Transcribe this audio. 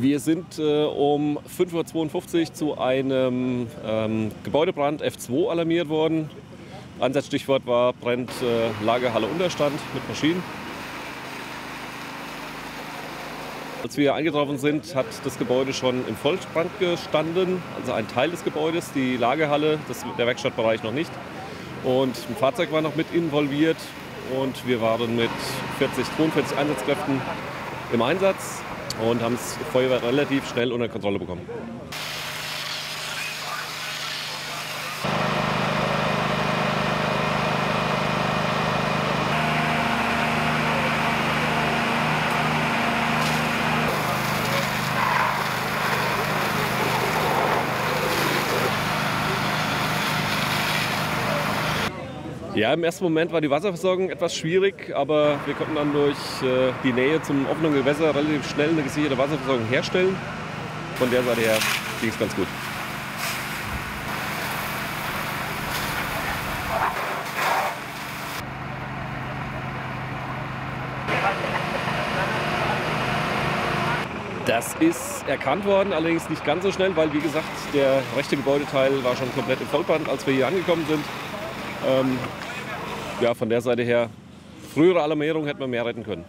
wir sind äh, um 5.52 Uhr zu einem ähm, Gebäudebrand F2 alarmiert worden. Einsatzstichwort war brennt äh, Lagerhalle Unterstand mit Maschinen. Als wir eingetroffen sind, hat das Gebäude schon im Vollbrand gestanden, also ein Teil des Gebäudes, die Lagerhalle, das, der Werkstattbereich noch nicht. Und ein Fahrzeug war noch mit involviert und wir waren mit 40, 42 Einsatzkräften im Einsatz und haben das Feuerwehr relativ schnell unter Kontrolle bekommen. Ja, im ersten Moment war die Wasserversorgung etwas schwierig, aber wir konnten dann durch äh, die Nähe zum offenen Gewässer relativ schnell eine gesicherte Wasserversorgung herstellen. Von der Seite her ging es ganz gut. Das ist erkannt worden, allerdings nicht ganz so schnell, weil wie gesagt, der rechte Gebäudeteil war schon komplett im Vollbrand, als wir hier angekommen sind. Ähm, ja, von der Seite her, frühere Alarmierung hätten wir mehr retten können.